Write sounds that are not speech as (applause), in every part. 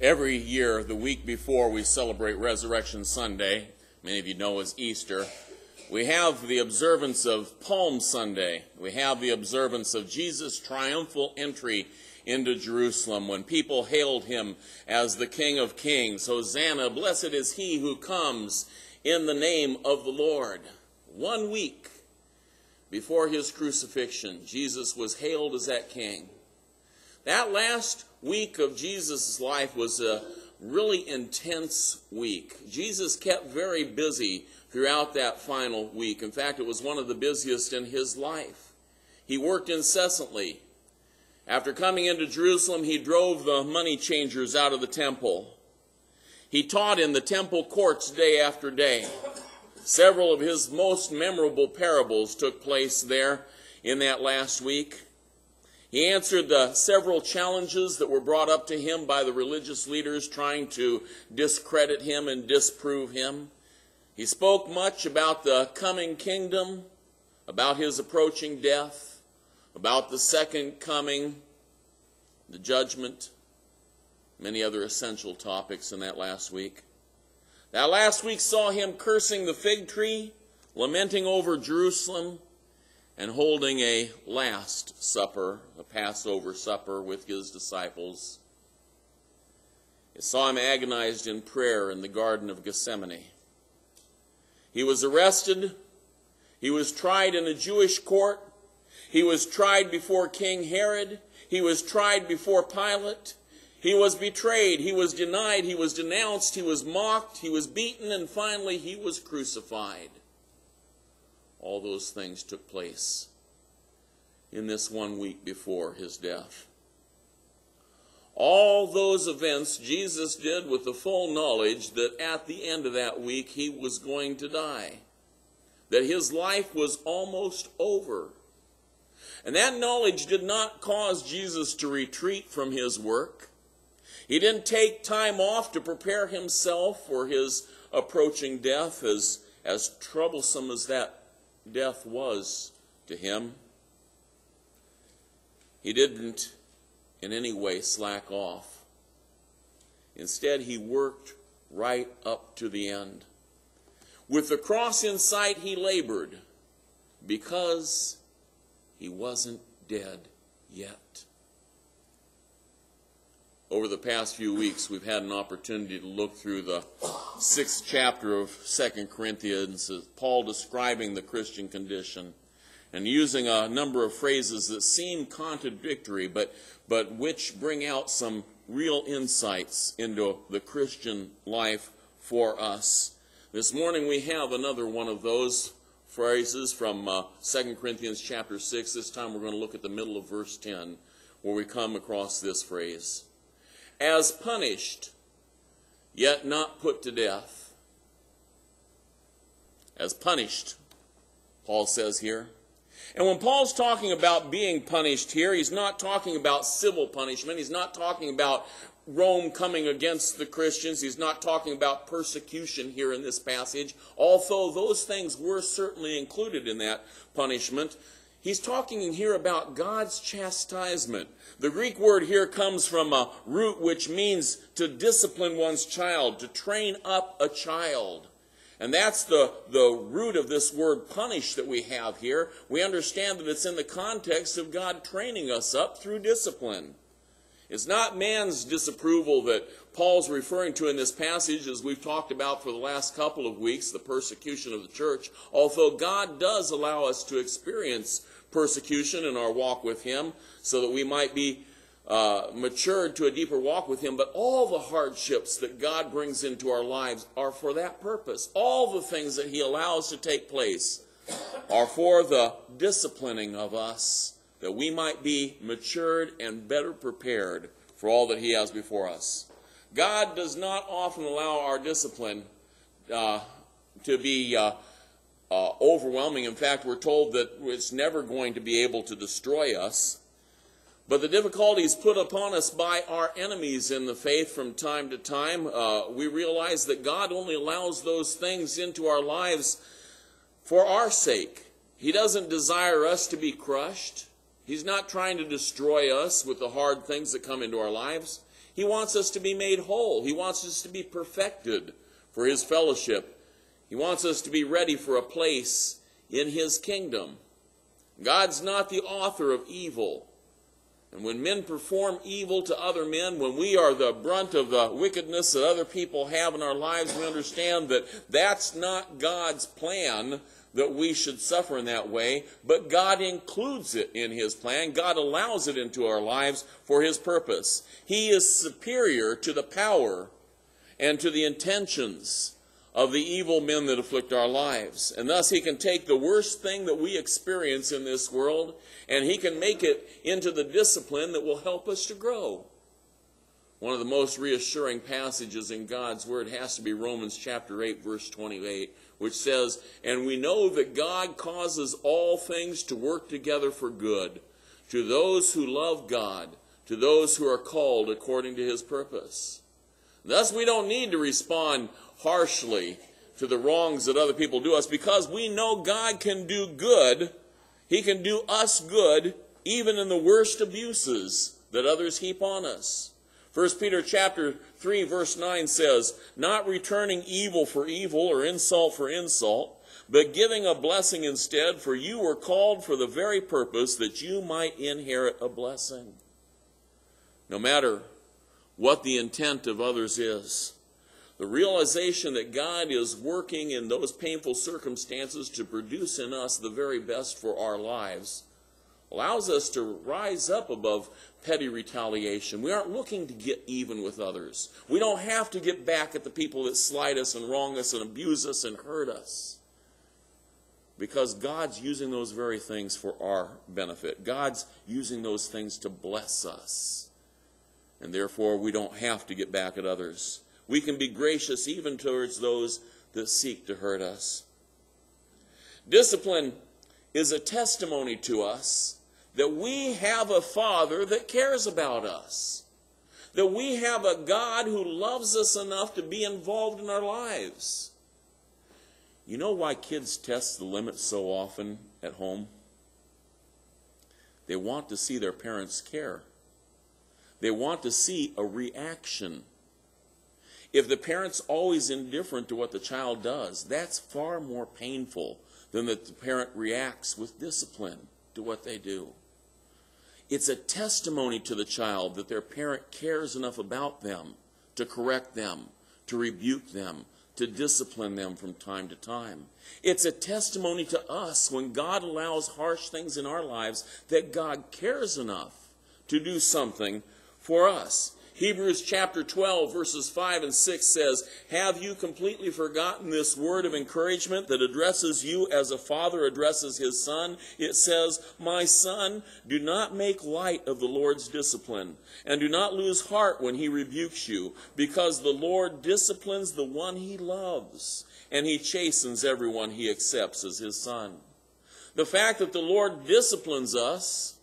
Every year, the week before we celebrate Resurrection Sunday, many of you know as Easter, we have the observance of Palm Sunday. We have the observance of Jesus' triumphal entry into Jerusalem when people hailed him as the King of Kings. Hosanna, blessed is he who comes in the name of the Lord. One week before his crucifixion, Jesus was hailed as that king. That last week of Jesus' life was a really intense week. Jesus kept very busy throughout that final week. In fact, it was one of the busiest in his life. He worked incessantly. After coming into Jerusalem, he drove the money changers out of the temple. He taught in the temple courts day after day. Several of his most memorable parables took place there in that last week. He answered the several challenges that were brought up to him by the religious leaders trying to discredit him and disprove him. He spoke much about the coming kingdom, about his approaching death, about the second coming, the judgment, many other essential topics in that last week. That last week saw him cursing the fig tree, lamenting over Jerusalem, and holding a last supper, a Passover supper with his disciples. It saw him agonized in prayer in the Garden of Gethsemane. He was arrested. He was tried in a Jewish court. He was tried before King Herod. He was tried before Pilate. He was betrayed. He was denied. He was denounced. He was mocked. He was beaten. And finally, he was crucified all those things took place in this one week before his death. All those events Jesus did with the full knowledge that at the end of that week he was going to die, that his life was almost over. And that knowledge did not cause Jesus to retreat from his work. He didn't take time off to prepare himself for his approaching death, as, as troublesome as that death was to him, he didn't in any way slack off. Instead, he worked right up to the end. With the cross in sight, he labored because he wasn't dead yet. Over the past few weeks, we've had an opportunity to look through the sixth chapter of Second Corinthians, Paul describing the Christian condition and using a number of phrases that seem contradictory, but, but which bring out some real insights into the Christian life for us. This morning we have another one of those phrases from uh, 2 Corinthians chapter 6. This time we're going to look at the middle of verse 10, where we come across this phrase as punished, yet not put to death. As punished, Paul says here. And when Paul's talking about being punished here, he's not talking about civil punishment. He's not talking about Rome coming against the Christians. He's not talking about persecution here in this passage, although those things were certainly included in that punishment. He's talking here about God's chastisement. The Greek word here comes from a root which means to discipline one's child, to train up a child. And that's the, the root of this word punish that we have here. We understand that it's in the context of God training us up through discipline. It's not man's disapproval that Paul's referring to in this passage, as we've talked about for the last couple of weeks, the persecution of the church. Although God does allow us to experience persecution in our walk with Him so that we might be uh, matured to a deeper walk with Him. But all the hardships that God brings into our lives are for that purpose. All the things that He allows to take place are for the disciplining of us that we might be matured and better prepared for all that He has before us. God does not often allow our discipline uh, to be uh, uh, overwhelming. In fact, we're told that it's never going to be able to destroy us. But the difficulties put upon us by our enemies in the faith from time to time, uh, we realize that God only allows those things into our lives for our sake. He doesn't desire us to be crushed. He's not trying to destroy us with the hard things that come into our lives. He wants us to be made whole. He wants us to be perfected for His fellowship. He wants us to be ready for a place in His kingdom. God's not the author of evil. And when men perform evil to other men, when we are the brunt of the wickedness that other people have in our lives, we understand that that's not God's plan that we should suffer in that way, but God includes it in His plan. God allows it into our lives for His purpose. He is superior to the power and to the intentions of the evil men that afflict our lives. And thus, He can take the worst thing that we experience in this world and He can make it into the discipline that will help us to grow. One of the most reassuring passages in God's Word has to be Romans chapter 8, verse 28, which says, And we know that God causes all things to work together for good to those who love God, to those who are called according to His purpose. Thus, we don't need to respond harshly to the wrongs that other people do us because we know God can do good. He can do us good even in the worst abuses that others heap on us. 1 Peter chapter 3 verse 9 says, "Not returning evil for evil or insult for insult, but giving a blessing instead, for you were called for the very purpose that you might inherit a blessing." No matter what the intent of others is, the realization that God is working in those painful circumstances to produce in us the very best for our lives allows us to rise up above petty retaliation. We aren't looking to get even with others. We don't have to get back at the people that slight us and wrong us and abuse us and hurt us. Because God's using those very things for our benefit. God's using those things to bless us. And therefore, we don't have to get back at others. We can be gracious even towards those that seek to hurt us. Discipline is a testimony to us that we have a Father that cares about us, that we have a God who loves us enough to be involved in our lives. You know why kids test the limits so often at home? They want to see their parents care. They want to see a reaction if the parent's always indifferent to what the child does, that's far more painful than that the parent reacts with discipline to what they do. It's a testimony to the child that their parent cares enough about them to correct them, to rebuke them, to discipline them from time to time. It's a testimony to us when God allows harsh things in our lives that God cares enough to do something for us. Hebrews chapter 12, verses 5 and 6 says, Have you completely forgotten this word of encouragement that addresses you as a father addresses his son? It says, My son, do not make light of the Lord's discipline, and do not lose heart when he rebukes you, because the Lord disciplines the one he loves, and he chastens everyone he accepts as his son. The fact that the Lord disciplines us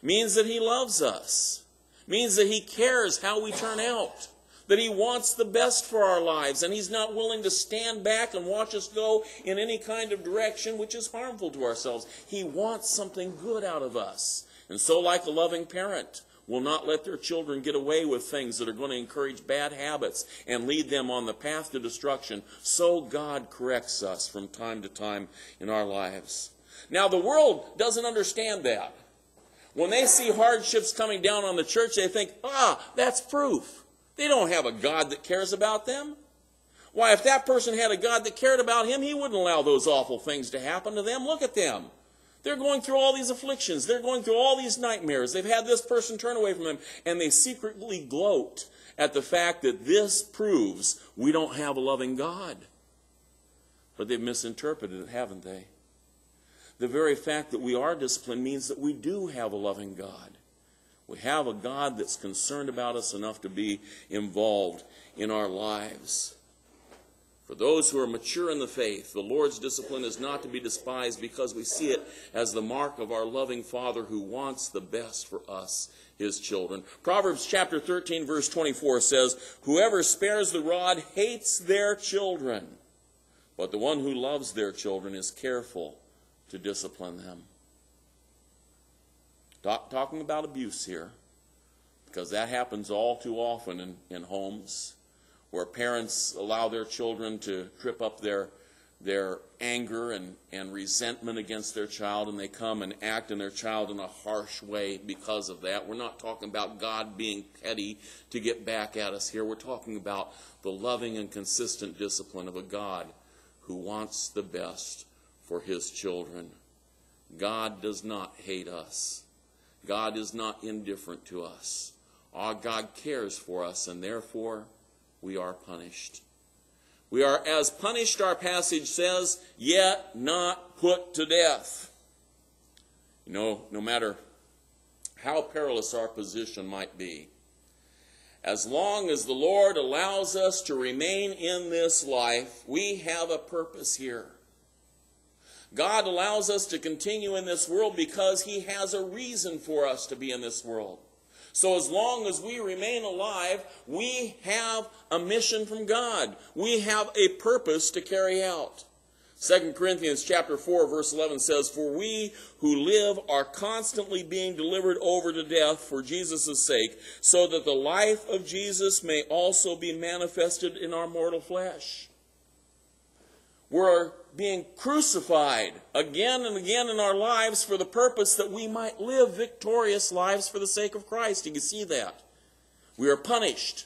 means that he loves us means that he cares how we turn out, that he wants the best for our lives, and he's not willing to stand back and watch us go in any kind of direction which is harmful to ourselves. He wants something good out of us. And so, like a loving parent, will not let their children get away with things that are going to encourage bad habits and lead them on the path to destruction. So God corrects us from time to time in our lives. Now, the world doesn't understand that. When they see hardships coming down on the church, they think, ah, that's proof. They don't have a God that cares about them. Why, if that person had a God that cared about him, he wouldn't allow those awful things to happen to them. Look at them. They're going through all these afflictions. They're going through all these nightmares. They've had this person turn away from them, and they secretly gloat at the fact that this proves we don't have a loving God. But they've misinterpreted it, haven't they? The very fact that we are disciplined means that we do have a loving God. We have a God that's concerned about us enough to be involved in our lives. For those who are mature in the faith, the Lord's discipline is not to be despised because we see it as the mark of our loving Father who wants the best for us, his children. Proverbs chapter 13, verse 24 says, Whoever spares the rod hates their children, but the one who loves their children is careful to discipline them. Talk, talking about abuse here. because that happens all too often in, in homes where parents allow their children to trip up their their anger and, and resentment against their child and they come and act in their child in a harsh way because of that. We're not talking about God being petty to get back at us here. We're talking about the loving and consistent discipline of a God who wants the best for his children. God does not hate us. God is not indifferent to us. Our God cares for us, and therefore we are punished. We are as punished, our passage says, yet not put to death. You know, no matter how perilous our position might be, as long as the Lord allows us to remain in this life, we have a purpose here. God allows us to continue in this world because He has a reason for us to be in this world. So as long as we remain alive, we have a mission from God. We have a purpose to carry out. 2 Corinthians chapter 4 verse 11 says, For we who live are constantly being delivered over to death for Jesus' sake, so that the life of Jesus may also be manifested in our mortal flesh. We're being crucified again and again in our lives for the purpose that we might live victorious lives for the sake of Christ. You can see that. We are punished,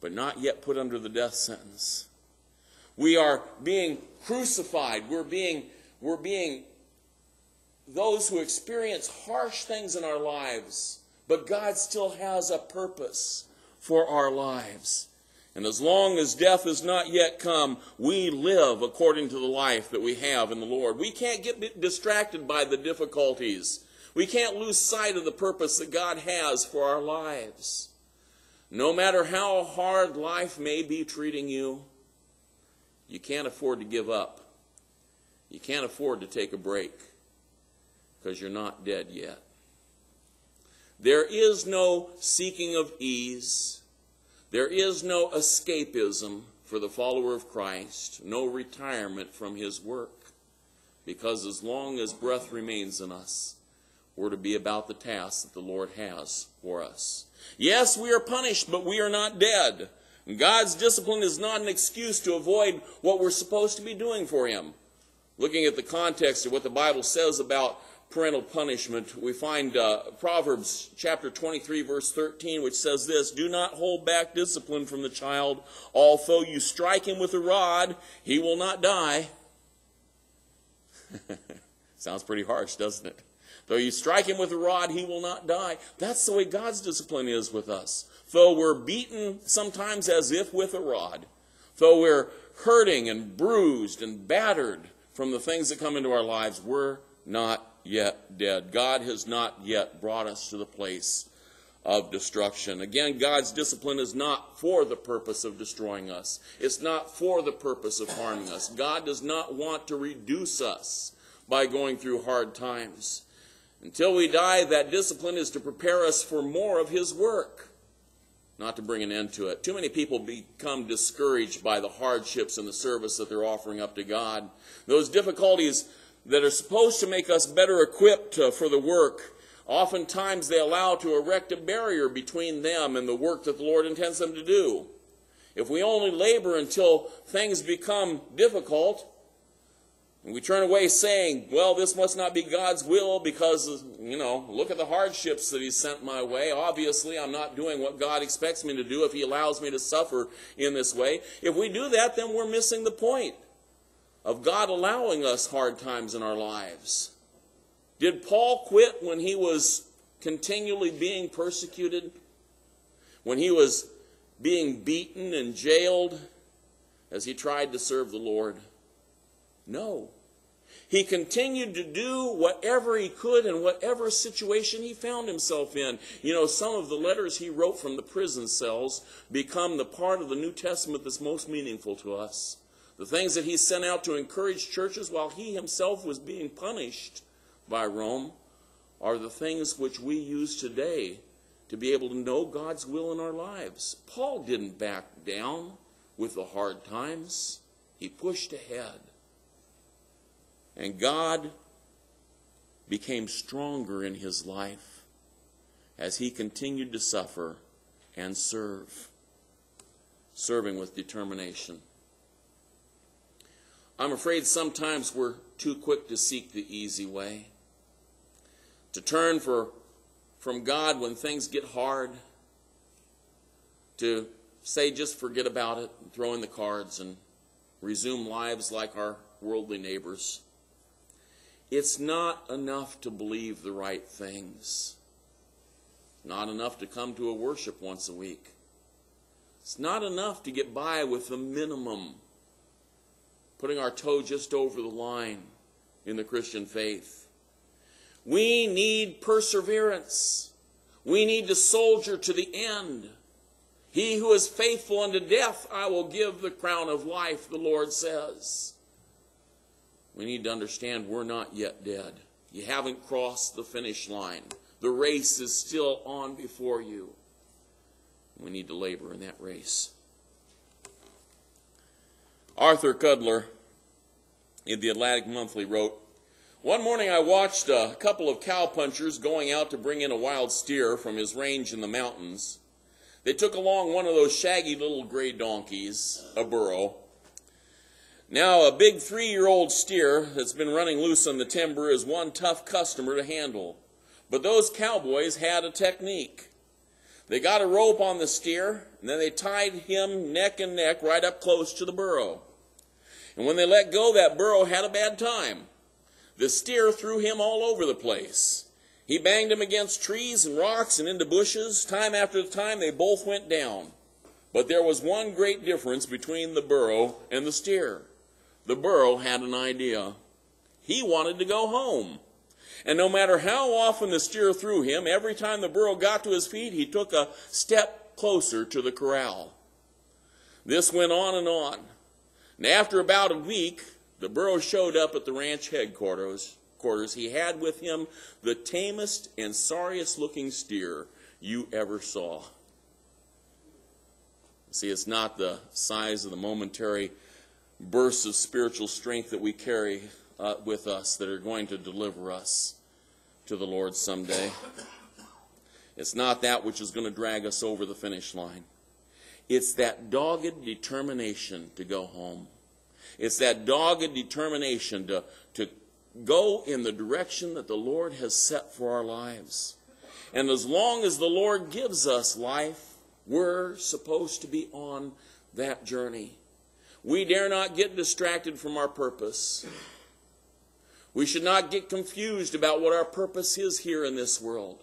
but not yet put under the death sentence. We are being crucified. We're being, we're being those who experience harsh things in our lives, but God still has a purpose for our lives. And as long as death has not yet come, we live according to the life that we have in the Lord. We can't get distracted by the difficulties. We can't lose sight of the purpose that God has for our lives. No matter how hard life may be treating you, you can't afford to give up. You can't afford to take a break because you're not dead yet. There is no seeking of ease. There is no escapism for the follower of Christ, no retirement from his work, because as long as breath remains in us, we're to be about the task that the Lord has for us. Yes, we are punished, but we are not dead. God's discipline is not an excuse to avoid what we're supposed to be doing for Him. Looking at the context of what the Bible says about parental punishment, we find uh, Proverbs chapter 23, verse 13, which says this Do not hold back discipline from the child. Although you strike him with a rod, he will not die. (laughs) Sounds pretty harsh, doesn't it? Though you strike him with a rod, he will not die. That's the way God's discipline is with us. Though we're beaten sometimes as if with a rod, though we're hurting and bruised and battered from the things that come into our lives, we're not yet dead. God has not yet brought us to the place of destruction. Again, God's discipline is not for the purpose of destroying us. It's not for the purpose of harming us. God does not want to reduce us by going through hard times. Until we die, that discipline is to prepare us for more of His work, not to bring an end to it. Too many people become discouraged by the hardships and the service that they're offering up to God. Those difficulties that are supposed to make us better equipped uh, for the work, oftentimes they allow to erect a barrier between them and the work that the Lord intends them to do. If we only labor until things become difficult, and we turn away saying, well, this must not be God's will because, you know, look at the hardships that He's sent my way. Obviously, I'm not doing what God expects me to do if He allows me to suffer in this way. If we do that, then we're missing the point of God allowing us hard times in our lives. Did Paul quit when he was continually being persecuted? When he was being beaten and jailed as he tried to serve the Lord? No. He continued to do whatever he could in whatever situation he found himself in. You know, some of the letters he wrote from the prison cells become the part of the New Testament that's most meaningful to us. The things that he sent out to encourage churches while he himself was being punished by Rome are the things which we use today to be able to know God's will in our lives. Paul didn't back down with the hard times, he pushed ahead. And God became stronger in his life. as he continued to suffer and serve, serving with determination. I'm afraid sometimes we're too quick to seek the easy way, to turn for, from God when things get hard, to say just forget about it, and throw in the cards, and resume lives like our worldly neighbors. It's not enough to believe the right things. Not enough to come to a worship once a week. It's not enough to get by with the minimum, putting our toe just over the line in the Christian faith. We need perseverance. We need to soldier to the end. He who is faithful unto death, I will give the crown of life, the Lord says. We need to understand we're not yet dead. You haven't crossed the finish line. The race is still on before you. We need to labor in that race. Arthur Cudler in the Atlantic Monthly wrote One morning I watched a couple of cowpunchers going out to bring in a wild steer from his range in the mountains. They took along one of those shaggy little gray donkeys, a burro. Now, a big three year old steer that's been running loose on the timber is one tough customer to handle. But those cowboys had a technique. They got a rope on the steer, and then they tied him neck and neck right up close to the burro. And when they let go, that burro had a bad time. The steer threw him all over the place. He banged him against trees and rocks and into bushes. Time after time, they both went down. But there was one great difference between the burro and the steer. The burro had an idea. He wanted to go home. And no matter how often the steer threw him, every time the burro got to his feet, he took a step closer to the corral. This went on and on. And after about a week, the burro showed up at the ranch headquarters quarters, he had with him the tamest and sorriest looking steer you ever saw. See, it's not the size of the momentary bursts of spiritual strength that we carry uh, with us that are going to deliver us to the Lord someday. It's not that which is going to drag us over the finish line. It's that dogged determination to go home. It's that dogged determination to, to go in the direction that the Lord has set for our lives. And as long as the Lord gives us life, we're supposed to be on that journey. We dare not get distracted from our purpose. We should not get confused about what our purpose is here in this world.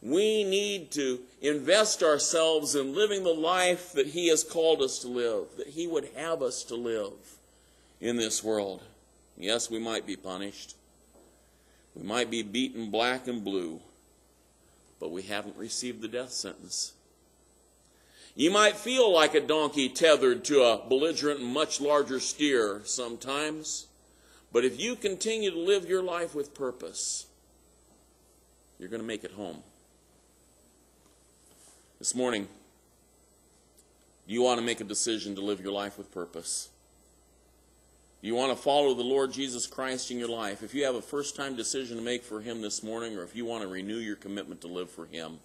We need to invest ourselves in living the life that He has called us to live, that He would have us to live in this world. Yes, we might be punished. We might be beaten black and blue, but we haven't received the death sentence. You might feel like a donkey tethered to a belligerent much larger steer sometimes, but if you continue to live your life with purpose, you're going to make it home. This morning, you want to make a decision to live your life with purpose you want to follow the Lord Jesus Christ in your life, if you have a first time decision to make for Him this morning, or if you want to renew your commitment to live for Him,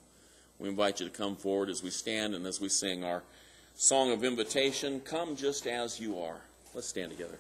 we invite you to come forward as we stand and as we sing our song of invitation Come just as you are. Let's stand together.